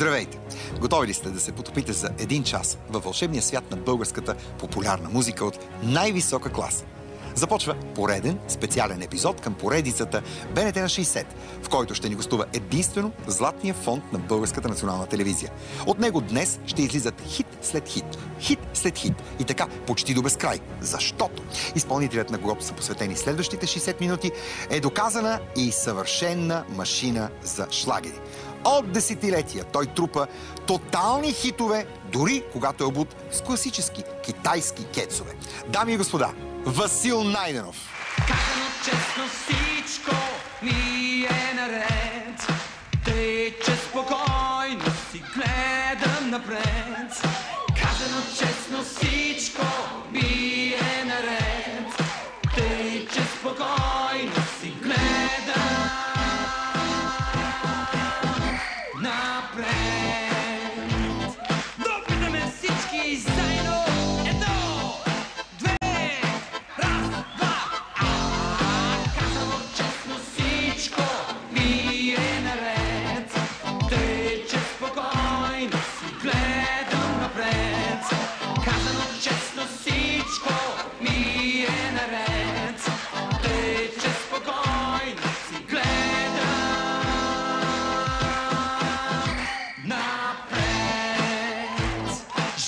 Здравейте! Готови ли сте да се потопите за един час във вълшебния свят на българската популярна музика от най-висока класа? Започва пореден специален епизод към поредицата БНТ на 60, в който ще ни гостува единствено Златния фонд на Българската национална телевизия. От него днес ще излизат хит след хит, хит след хит и така почти до безкрай. Защото изпълнителят на когото са посветени следващите 60 минути е доказана и съвършенна машина за шлагери. От десетилетия той трупа тотални хитове, дори когато е обут с класически китайски кецове. Дами и господа, Васил Найденов. Казано честно всичко ми е наред Тъй, че спокойно си гледам напред Казано честно всичко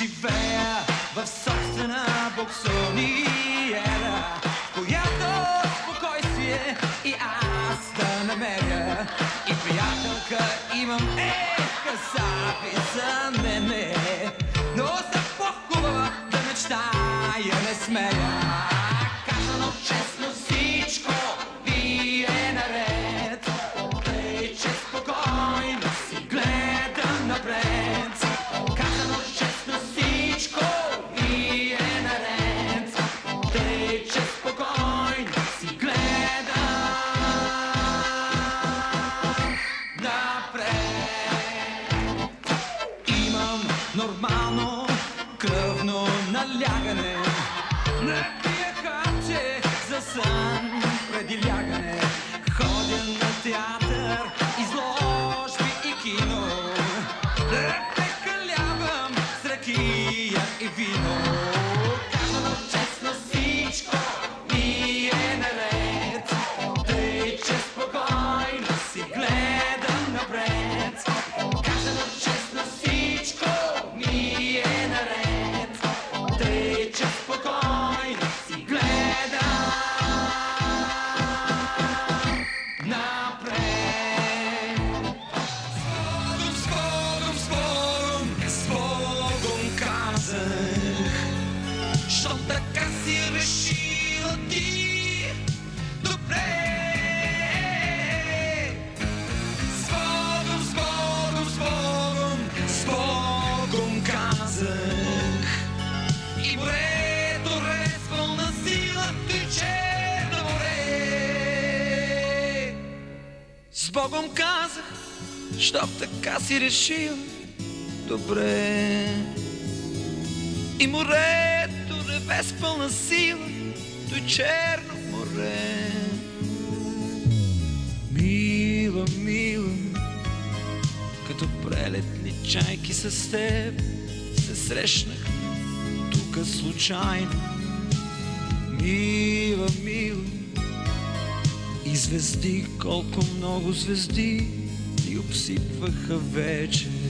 Живея в собствена боксониера която спокойствие и аз да намеря. И приятелка имам, е, касапи за мене Но съм по-хубава да мечтая не смея казах. И морето резвал на сила тече на море. С Богом казах, щом така си решил Добре. И морето реве с пълна сила До черно море. Мила, мила Като прелетни чайки с теб Се срещнахме тук случайно. Мила, мила И звезди, колко много звезди Ни обсипваха вечер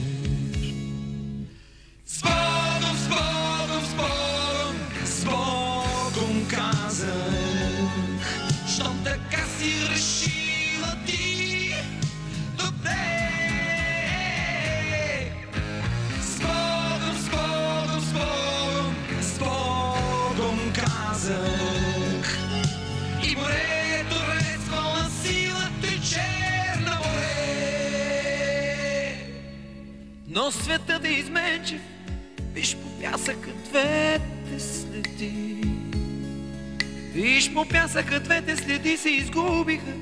Но светът е изменчив Виж по пясъка двете следи. Виж по пясъка двете следи се изгубиха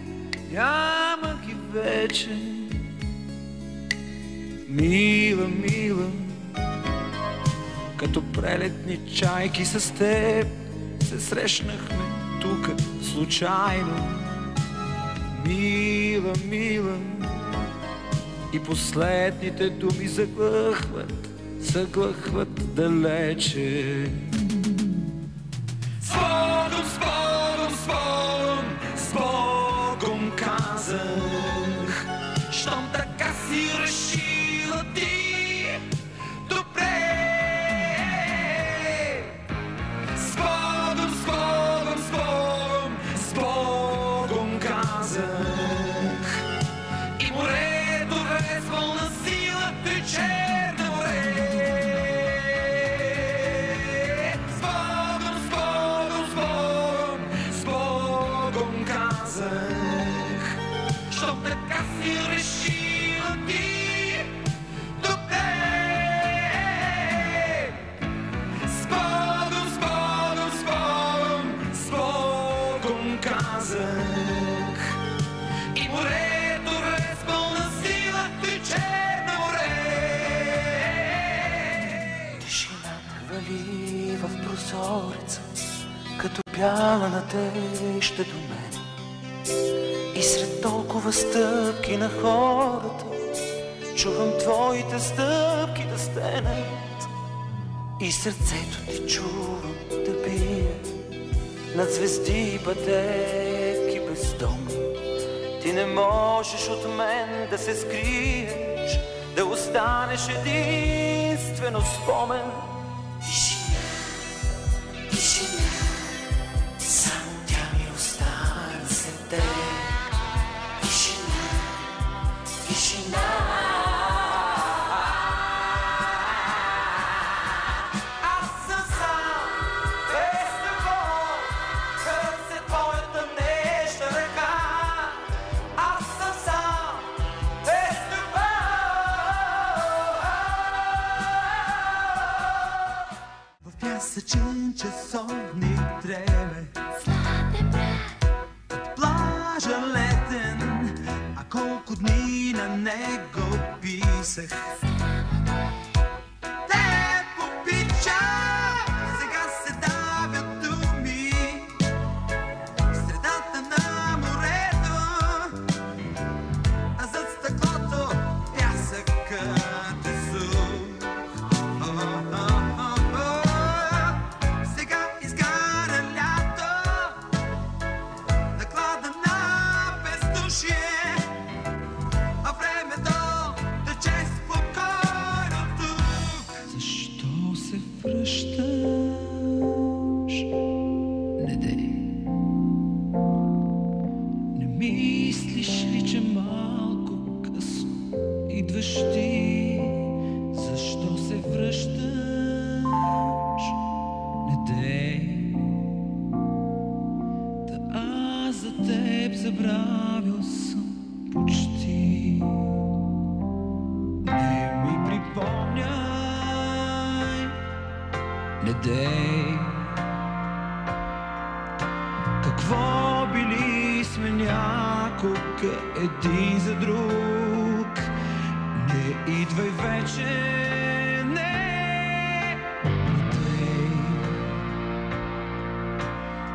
Няма ги вече. Мила, мила Като прелетни чайки с теб Се срещнахме тук случайно. Мила, мила и последните думи заглъхват, заглъхват далече. отеща до мен. И сред толкова стъпки на хората, чувам твоите стъпки да стенат. И сърцето ти чувам да бие над звезди и пътеки бездомни. Ти не можеш от мен да се скриеш, да останеш единствено спомен.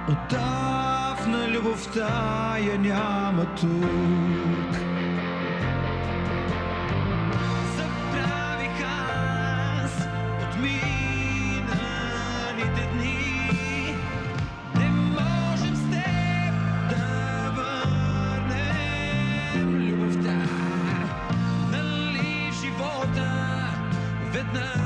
Отдавна любовта я няма тук. Забравих аз от миналите дни. Не можем с теб да върнем любовта. Нали живота веднага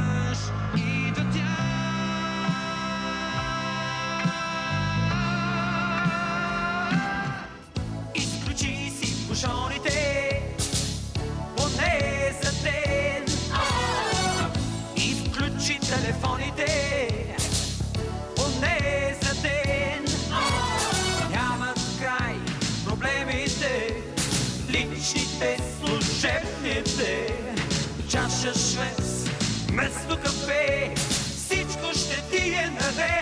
кафе, всичко ще ти е наред.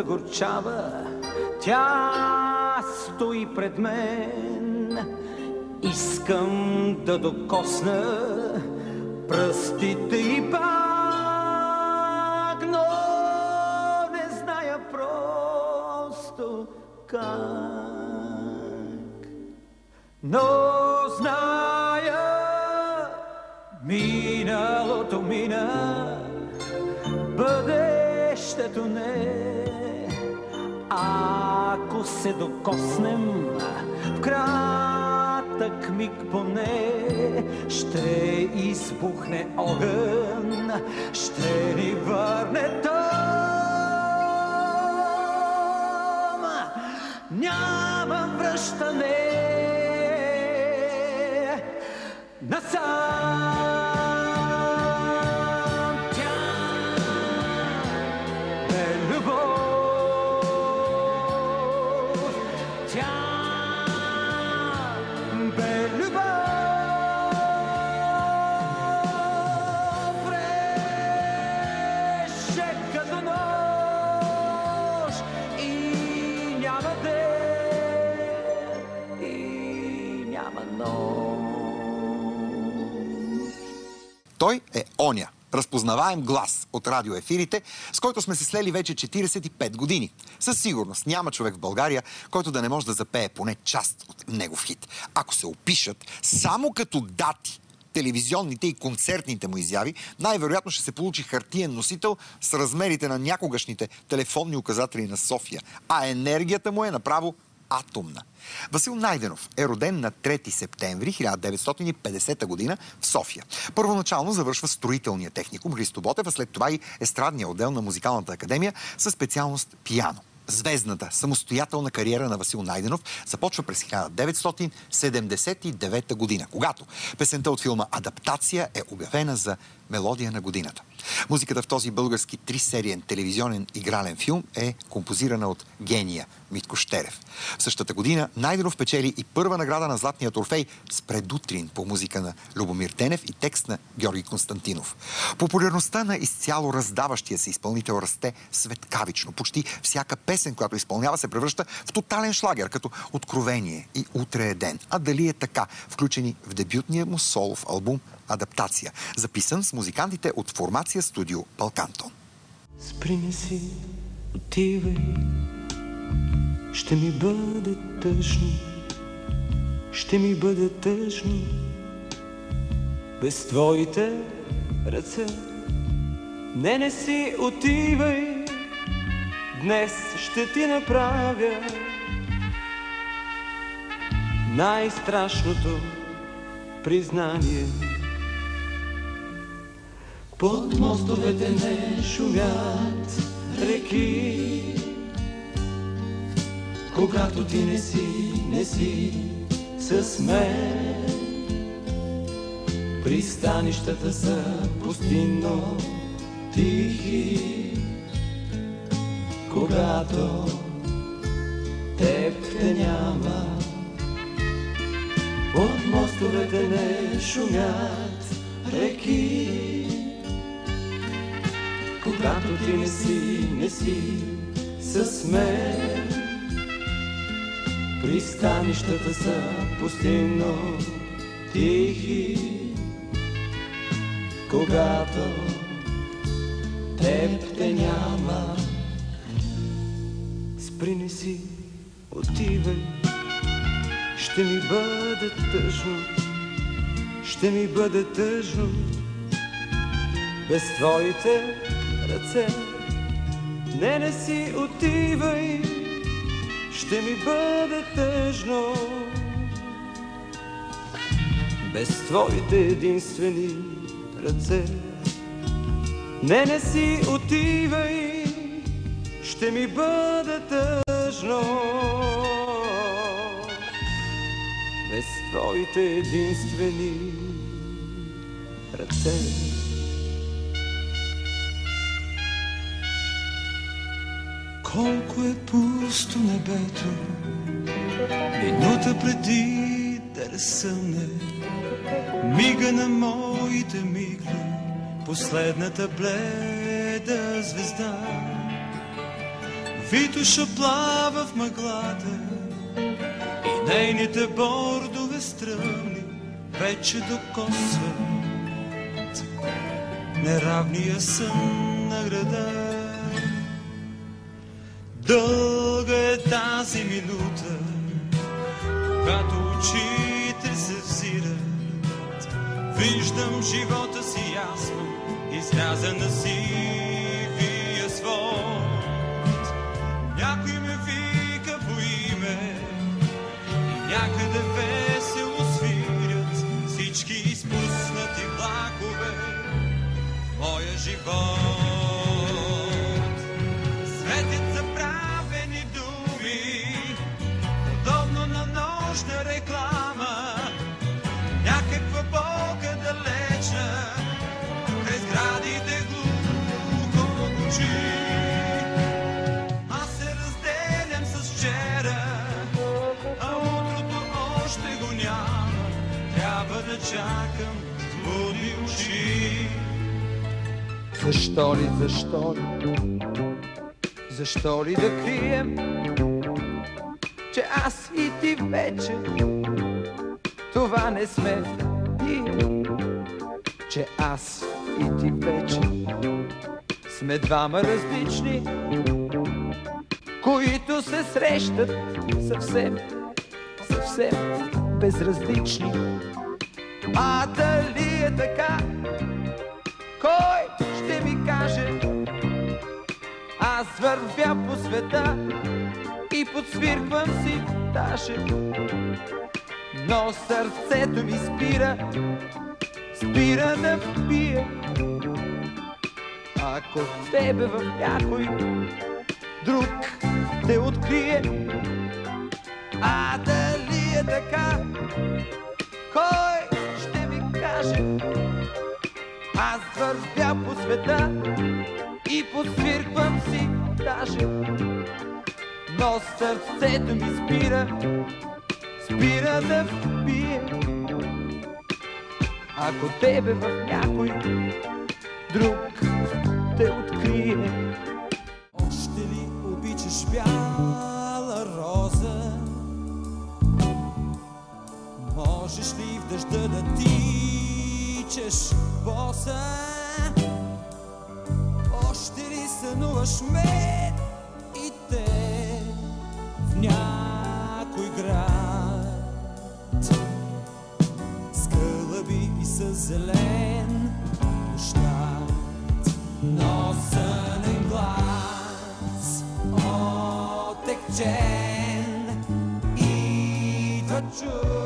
Загорчава, тя стои пред мен. Искам да докосна пръстите и пак, но не зная просто как. Но зная, миналото мина, бъдещето не. Ако се докоснем в кратък миг поне, ще избухне огън, ще ни върне том. Няма връщане Разпознаваем глас от радиоефирите, с който сме се слели вече 45 години. Със сигурност няма човек в България, който да не може да запее поне част от негов хит. Ако се опишат само като дати телевизионните и концертните му изяви, най-вероятно ще се получи хартиен носител с размерите на някогашните телефонни указатели на София, а енергията му е направо атомна. Васил Найденов е роден на 3 септември 1950 година в София. Първоначално завършва строителния техникум Христо Ботев, а след това и естрадния отдел на Музикалната академия със специалност пиано. Звездната, самостоятелна кариера на Васил Найденов започва през 1979 година, когато песента от филма «Адаптация» е обявена за мелодия на годината. Музиката в този български трисериен телевизионен игрален филм е композирана от гения Митко Щерев. В същата година Найденов печели и първа награда на Златния Торфей с предутрин по музика на Любомир Тенев и текст на Георги Константинов. Популярността на изцяло раздаващия се изпълнител расте светкавично. Почти всяка песен, която изпълнява, се превръща в тотален шлагер, като Откровение и Утре е ден. А дали е така, включени в дебютния му солов албум Адаптация, записан с музикантите от формация студио Балкантон. Спри ми си, отивай, ще ми бъде тъжно, ще ми бъде тъжно, без твоите ръце. Не, не си отивай, днес ще ти направя най-страшното признание. Под мостовете не шумят реки, когато ти не си, не си с мен. Пристанищата са пустинно тихи, когато теб те няма. Под мостовете не шумят реки, когато ти не си, не си с мен. Пристанищата са пустинно тихи, когато теб те няма. Сприни си, отивай, ще ми бъде тъжно, ще ми бъде тъжно без твоите ръце. Не, не си отивай, ще ми бъде тъжно без твоите единствени ръце. Не, не си отивай, ще ми бъде тъжно без твоите единствени ръце. Колко е пусто небето, минута преди да разсъмне, мига на моите мигли, последната бледа звезда. Витоша плава в мъглата и нейните бордове стръмни вече докосват неравния сън на града. Дълга е тази минута, когато очите се взират. Виждам живота си ясно, изляза на Защо ли, защо ли? Защо ли да крием, че аз и ти вече това не сме ние, че аз и ти вече сме двама различни, които се срещат съвсем, съвсем безразлични. А дали е така? Аз по света и подсвирквам си даже. Но сърцето ми спира, спира да бие. Ако тебе в някой друг те открие, а дали е така, кой ще ми каже? Аз вървя по света и подсвирквам си даже. Но сърцето ми спира, спира да бие. Ако тебе в някой друг те открие. Още ли обичаш бяла роза? Можеш ли в дъжда да тичаш боса? Сънуваш ме и те в някой град? С гълъби и с зелен площад, но сънен глас отекчен идва чужд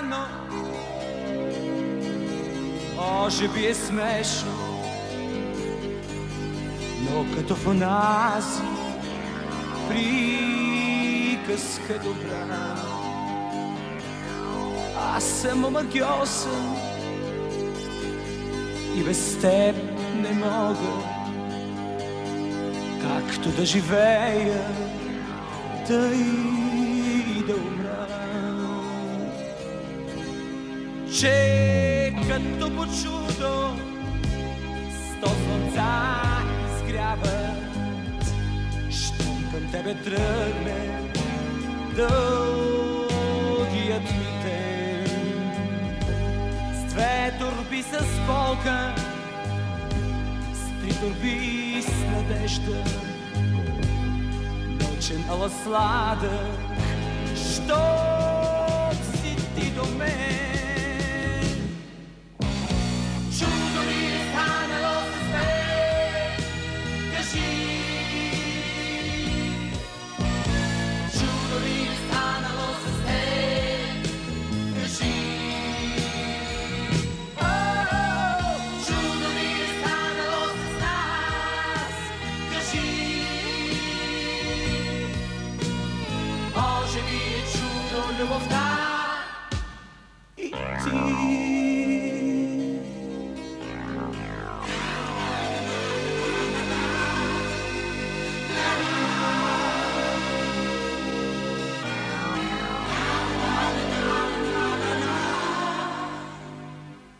странно, може би е смешно, но като в онази приказка добра. Аз съм омагьосан и без теб не мога както да живея, тъй Че като по чудо сто слънца изгряват, щом към тебе тръгне дългият ми ден. С две турби с полка, с три турби с надежда, ала сладък, щом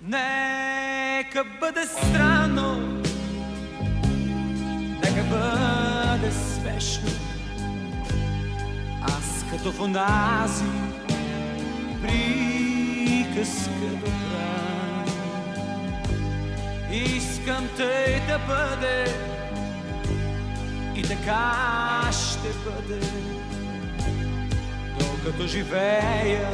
Нека бъде странно, нека бъде смешно. Аз като в онази приказка добра. Искам тъй да бъде и така ще бъде, докато живея,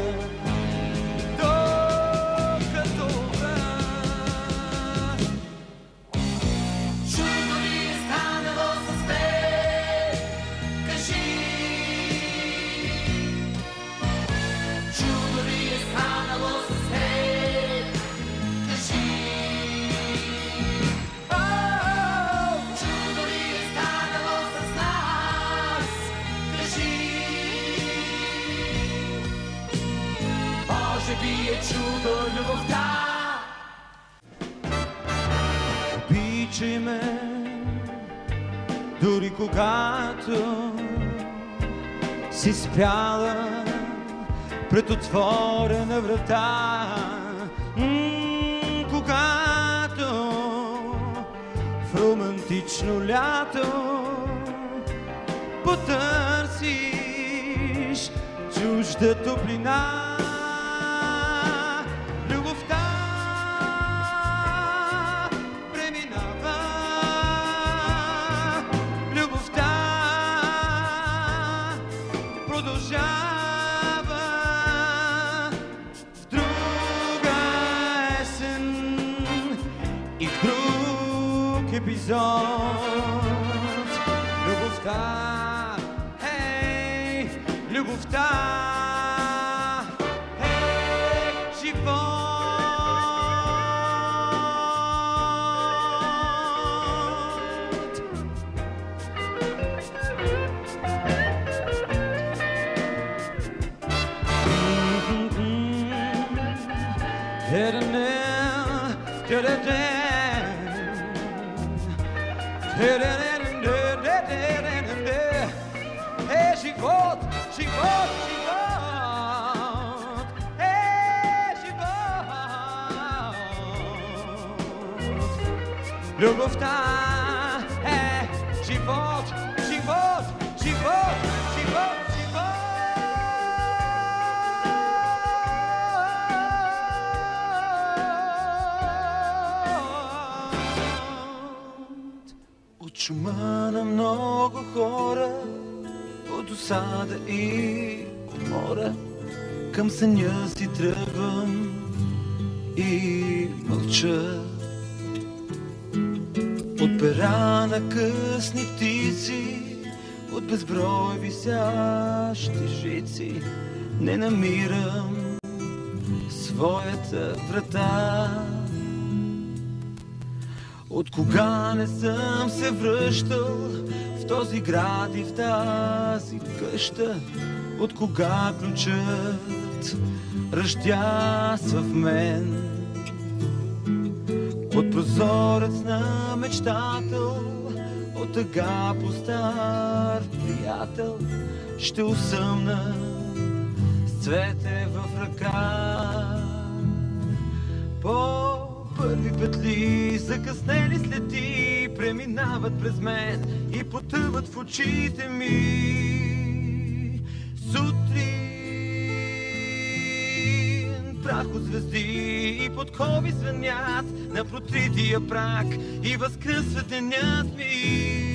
своята врата. От кога не съм се връщал в този град и в тази къща, от кога ключът ръждясва в мен. От прозорец на мечтател, от тъга по стар приятел, ще усъмна с цвете в ръка. По първи петли, закъснели следи, преминават през мен и потъват в очите ми. Сутрин прах от звезди и подкови звънят на протрития прак и възкръсва денят ми.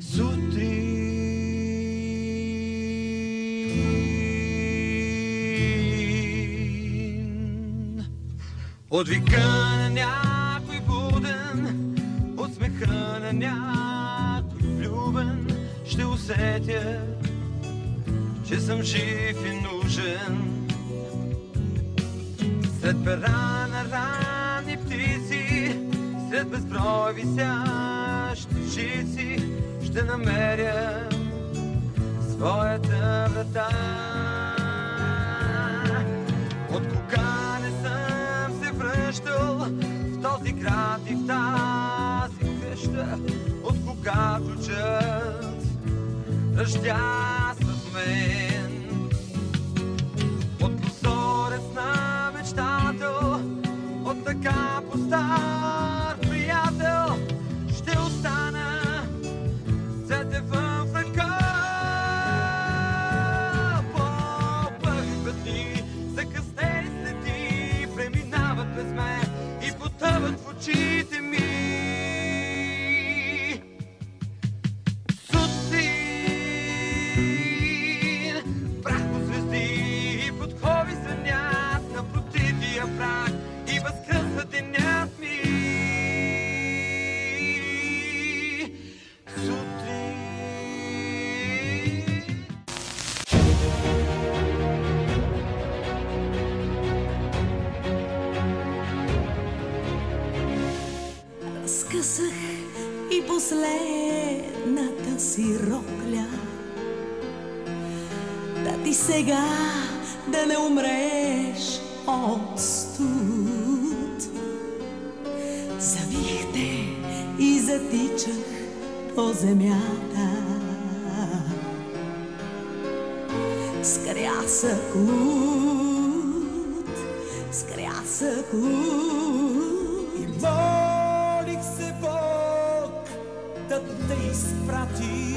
Сутрин от вика на някой буден, от смеха на някой влюбен, ще усетя, че съм жив и нужен. Сред пера на ранни птици, сред безброй висящи жици, ще намеря своята врата. Връщал в този град и в тази къща, от кога ключът ръждясва в мен. От прозорец на мечтател, от така по потъват Ти сега да не умреш от студ. Завихте и затичах по земята. С крясък луд, с крясък луд. И молих се Бог да те изпрати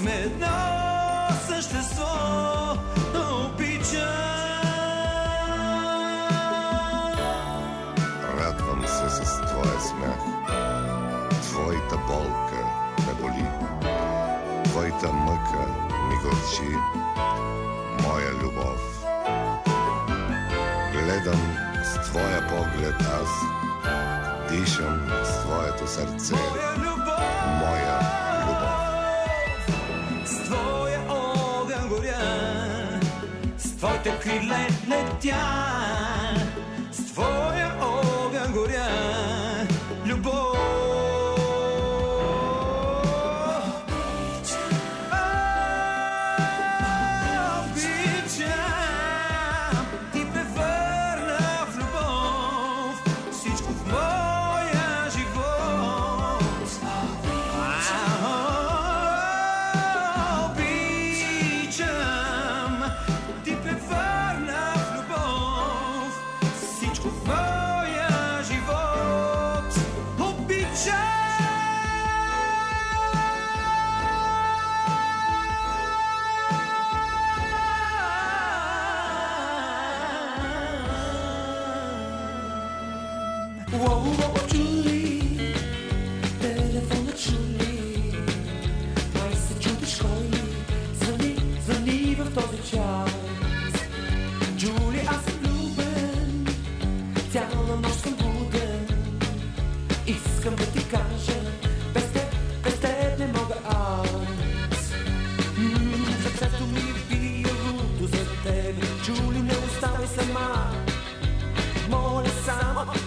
сме едно същество, обичам. Радвам се с твоя смях, твоята болка ме боли, твоята мъка ми горчи, моя любов. Гледам с твоя поглед аз, дишам с твоето сърце, моя любов. Puis l'aide le tient.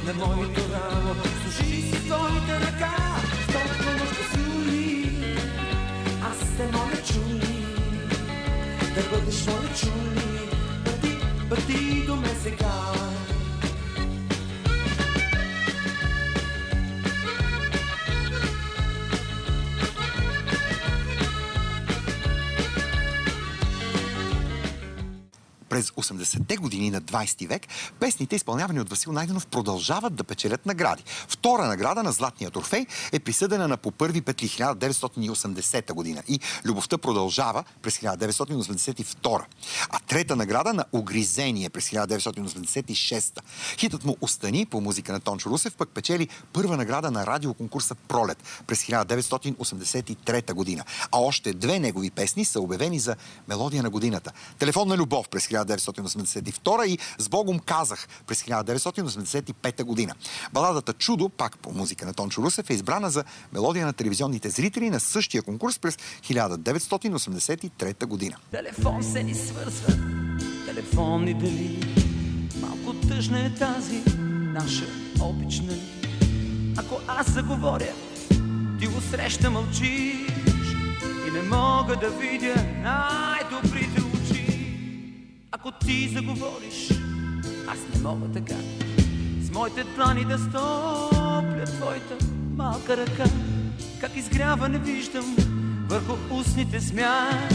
На моето рамо Служи си твоите ръка В толкова нощ сюли Аз те моля чули Да бъдеш моля чули Пъти, пъти до мен сега През 80-те години на 20 век песните, изпълнявани от Васил Найденов, продължават да печелят награди. Втора награда на Златния трофей е присъдена на по първи петли 1980 година и Любовта продължава през 1982. А трета награда на Огризение през 1986. Хитът му Остани по музика на Тончо Русев пък печели първа награда на радиоконкурса Пролет през 1983 година. А още две негови песни са обявени за мелодия на годината. Телефонна любов през 1982 и С Богом казах през 1985 година. Баладата Чудо, пак по музика на Тончо Русев, е избрана за мелодия на телевизионните зрители на същия конкурс през 1983 година. Телефон се ни свързва, телефонни дали. Малко тъжна е тази наша обична. Ако аз заговоря, ти го среща мълчиш и не мога да видя най-добрите. Ако ти заговориш, аз не мога така. С моите длани да стопля твоята малка ръка. Как изгрява не виждам върху устните смях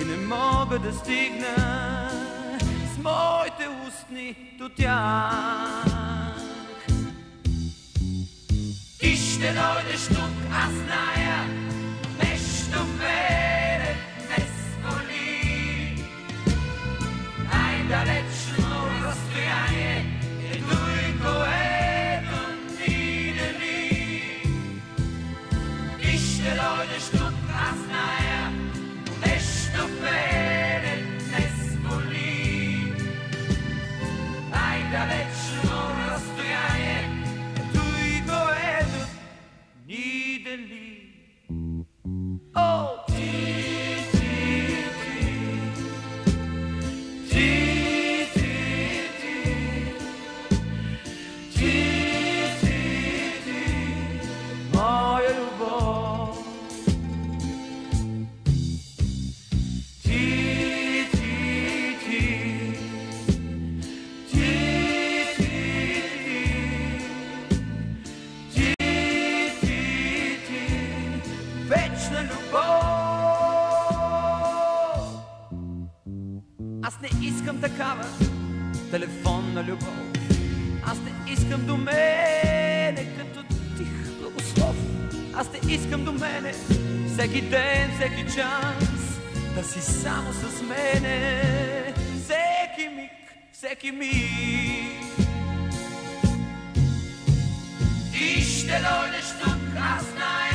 и не мога да стигна с моите устни до тях. Ти ще дойдеш тук, аз зная, Ándale. Искам такава телефонна любов. Аз не искам до мене като тих благослов. Аз не искам до мене всеки ден, всеки час да си само с мене. Всеки миг, всеки миг. Ти ще дойдеш тук, аз зная,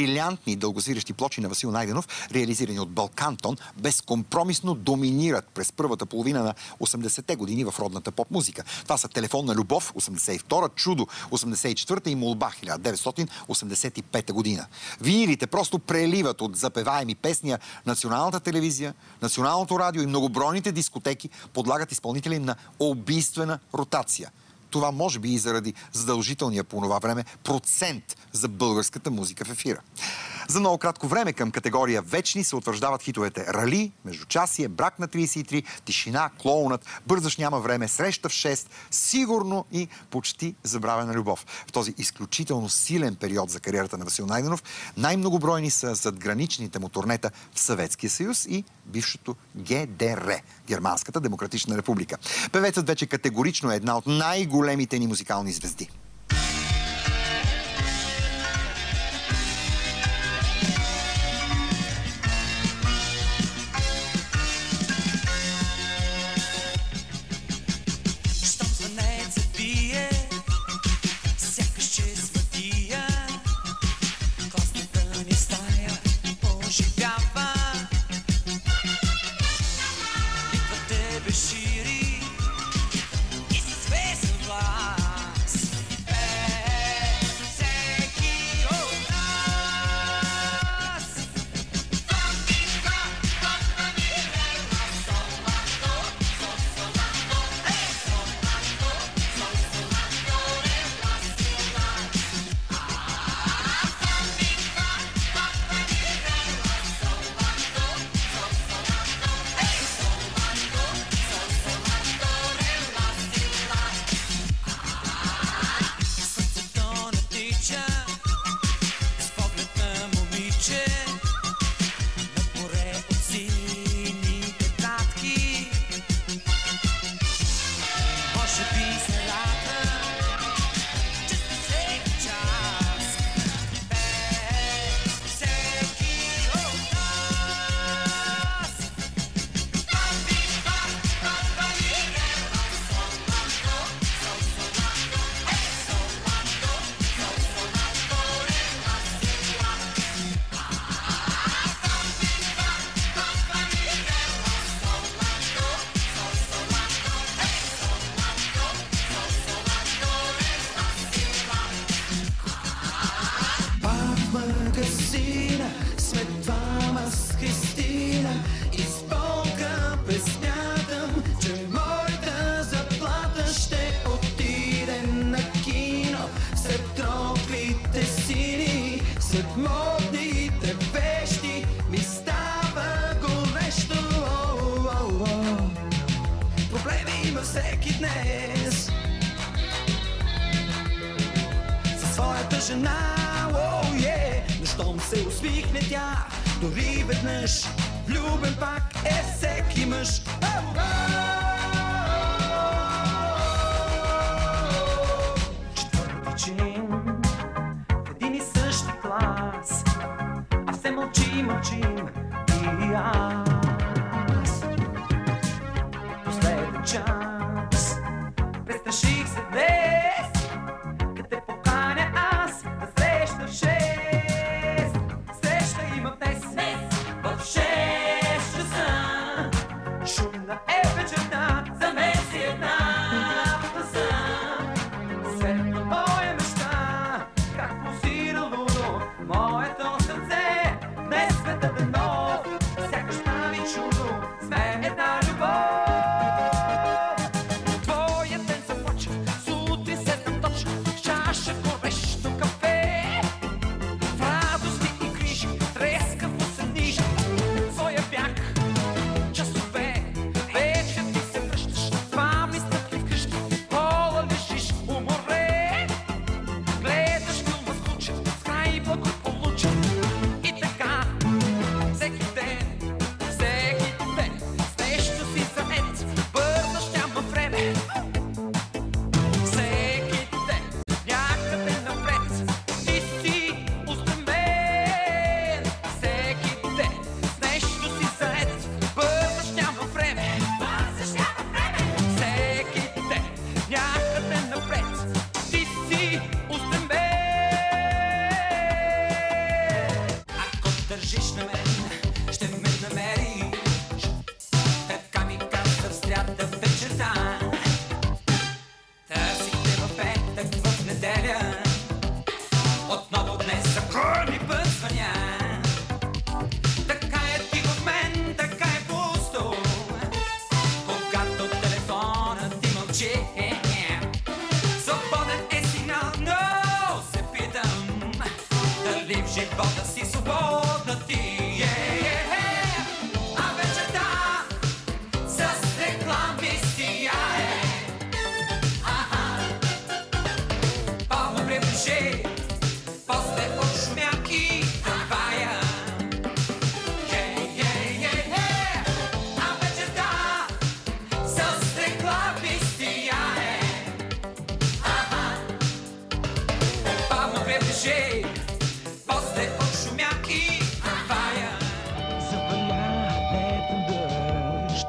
брилянтни дългозиращи плочи на Васил Найденов, реализирани от Балкантон, безкомпромисно доминират през първата половина на 80-те години в родната поп-музика. Това са Телефонна любов, 82-та, Чудо, 84-та и Молба, 1985 година. Винилите просто преливат от запеваеми песни, а националната телевизия, националното радио и многобройните дискотеки подлагат изпълнители на убийствена ротация. Това може би и заради задължителния по това време процент за българската музика в ефира. За много кратко време към категория вечни се утвърждават хитовете Рали, Междучасие, Брак на 33, Тишина, Клоунът, Бързаш няма време, Среща в 6, Сигурно и Почти забравена любов. В този изключително силен период за кариерата на Васил Найденов най-многобройни са задграничните му турнета в Съветския съюз и бившото ГДР, Германската демократична република. Певецът вече категорично е една от най-големите ни музикални звезди. Кажи, после отшумя и трамвая. Заваля летен дъжд,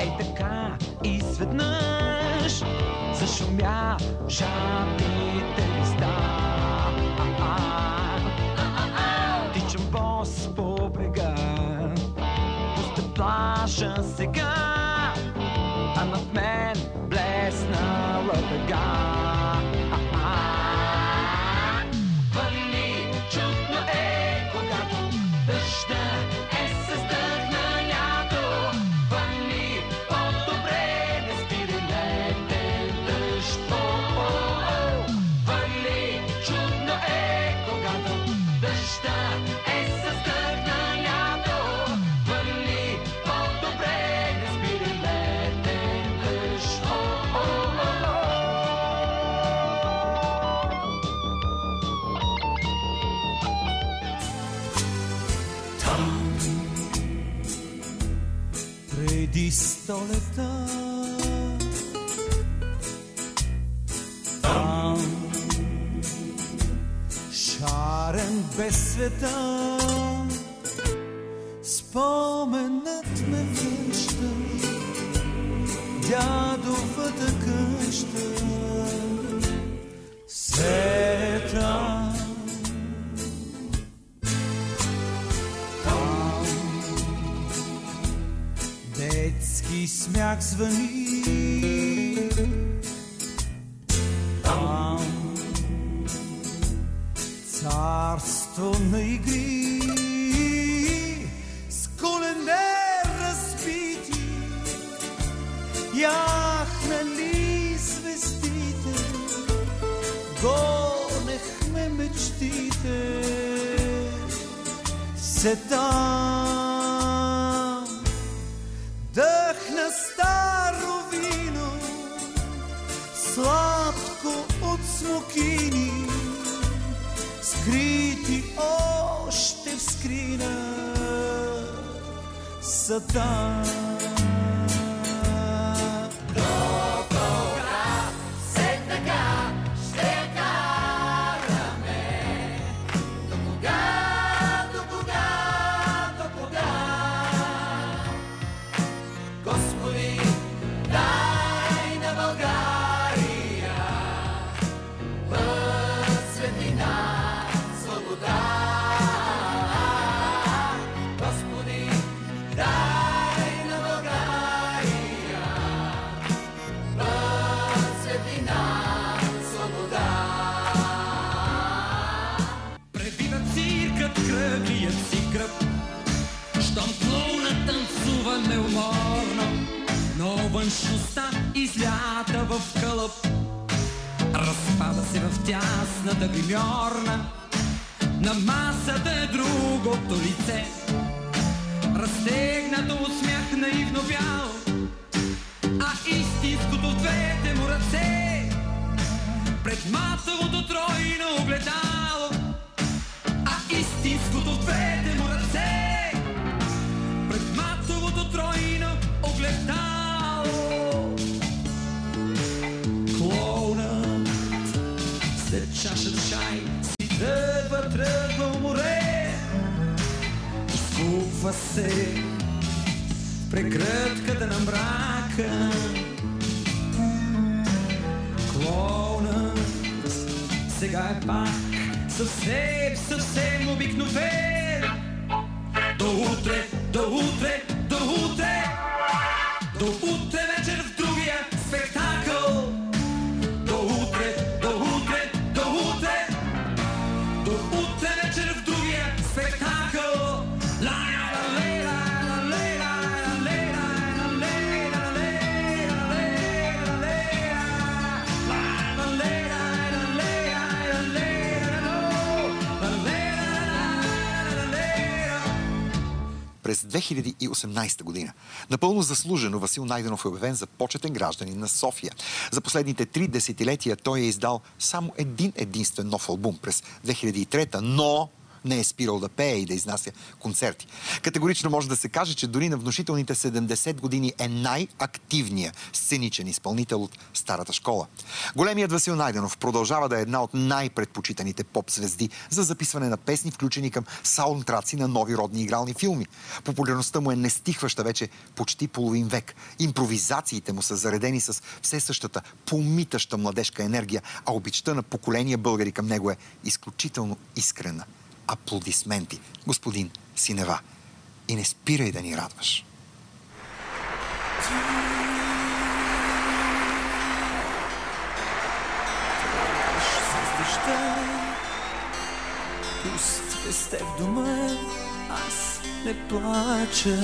ей така и изведнъж зашумя жабите листа. Тичам бос по брега, пуста плажа сега. Света. Споменът ме връща, дядовата къща. Там. Детски смях звъни. Там. Царство на игри. С колене разбити яхнали звездите? Гонехме мечтите. Се там са Тясната гримьорна, на масата е другото лице. Разтегнато от смях наивно бял, а истинското в двете му ръце. Пред матовото тройно огледало, се в прегръдката на мрака. Клоунът сега е пак съвсем, съвсем обикновен. 2018 година. Напълно заслужено Васил Найденов е обявен за почетен гражданин на София. За последните три десетилетия той е издал само един единствен нов албум през 2003, но не е спирал да пее и да изнася концерти. Категорично може да се каже, че дори на внушителните 70 години е най-активният сценичен изпълнител от старата школа. Големият Васил Найденов продължава да е една от най-предпочитаните поп-звезди за записване на песни, включени към саундтраци на нови родни игрални филми. Популярността му е нестихваща вече почти половин век. Импровизациите му са заредени с все същата помитаща младежка енергия, а обичта на поколения българи към него е изключително искрена. Аплодисменти, господин Синева. И не спирай да ни радваш. с дъжда. Пуст без теб дома, аз не плача.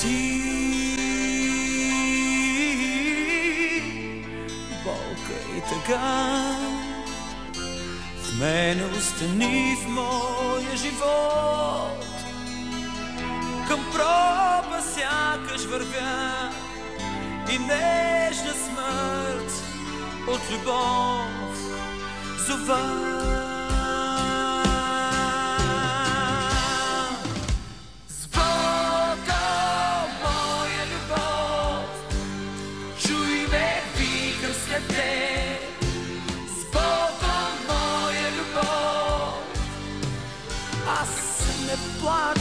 Ти болка и в мене остани в моя живот. Към проба сякаш вървя и нежна смърт от любов зова.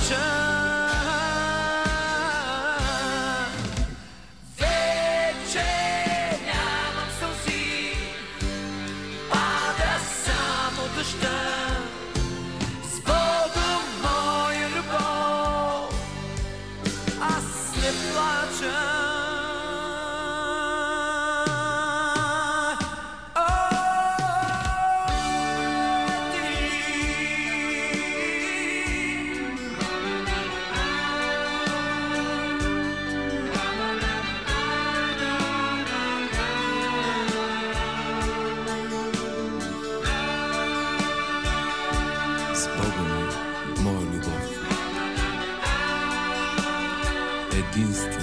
ocean. с Богом, моя любов. Единствено.